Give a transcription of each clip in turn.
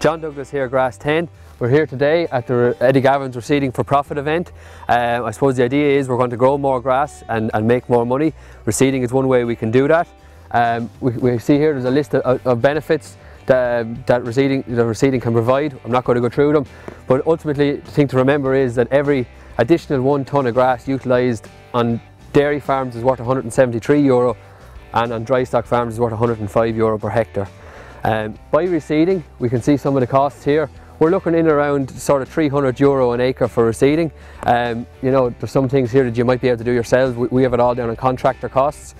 John Douglas here, Grass 10. We're here today at the Eddie Galvin's Reseeding for Profit event. Um, I suppose the idea is we're going to grow more grass and, and make more money. Reseeding is one way we can do that. Um, we, we, see here there's a list of, of benefits that, that reseeding, the reseeding can provide. I'm not going to go through them, but ultimately the thing to remember is that every additional one tonne of grass utilised on dairy farms is worth 173 euro and on dry stock farms is worth 105 euro per hectare. Um, by reseeding, we can see some of the costs here. We're looking in around sort of 300 euro an acre for reseeding. Um, you know, there's some things here that you might be able to do yourselves. We, we have it all down on contractor costs.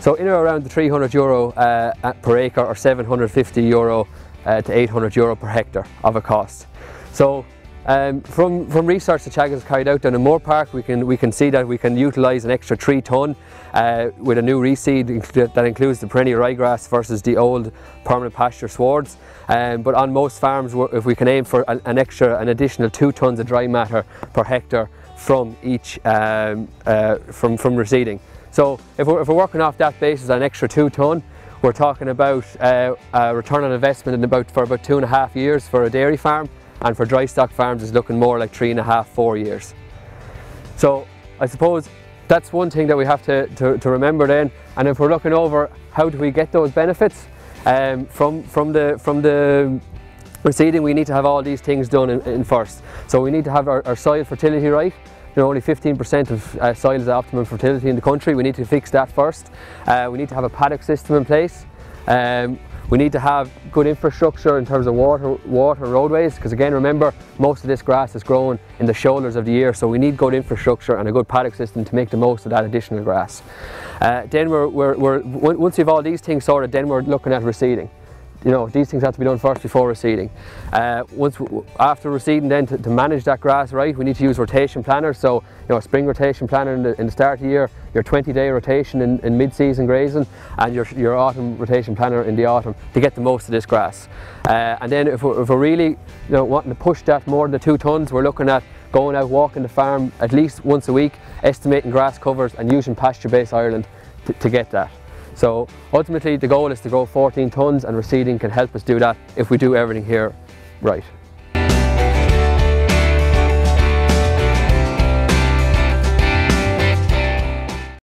So in or around the 300 euro uh, per acre or 750 euro uh, to 800 euro per hectare of a cost. So um, from, from research that Teagasc has carried out down in Moorepark, we can, we can see that we can utilise an extra three tonne uh, with a new reseed that includes the perennial ryegrass versus the old permanent pasture swards. Um, but on most farms, if we can aim for an, an, extra, an additional two tonnes of dry matter per hectare from each, um, uh, from, from reseeding. So if we're, if we're working off that basis, an extra two tonne, we're talking about uh, a return on investment in about, for about two and a half years for a dairy farm and for dry stock farms it's looking more like three and a half, four years. So I suppose that's one thing that we have to, to, to remember then and if we're looking over how do we get those benefits um, from, from, the, from the reseeding we need to have all these things done in, in first. So we need to have our, our soil fertility right you know, only 15% of uh, soil is optimum fertility in the country. We need to fix that first. Uh, we need to have a paddock system in place. Um, we need to have good infrastructure in terms of water, water roadways, because again, remember, most of this grass is grown in the shoulders of the year, so we need good infrastructure and a good paddock system to make the most of that additional grass. Uh, then we're, we're, we're, once we've all these things sorted, then we're looking at reseeding you know, these things have to be done first before reseeding. Uh, once after reseeding then to, to, manage that grass right, we need to use rotation planners. So, you know, a spring rotation planner in the, in the start of the year, your 20 day rotation in, in mid-season grazing and your, your autumn rotation planner in the autumn to get the most of this grass. Uh, and then if we're, if we're really, you know, wanting to push that more than the two tons, we're looking at going out walking the farm at least once a week, estimating grass covers and using PastureBase Ireland to, to get that. So ultimately the goal is to grow 14 tonnes and reseeding can help us do that if we do everything here right.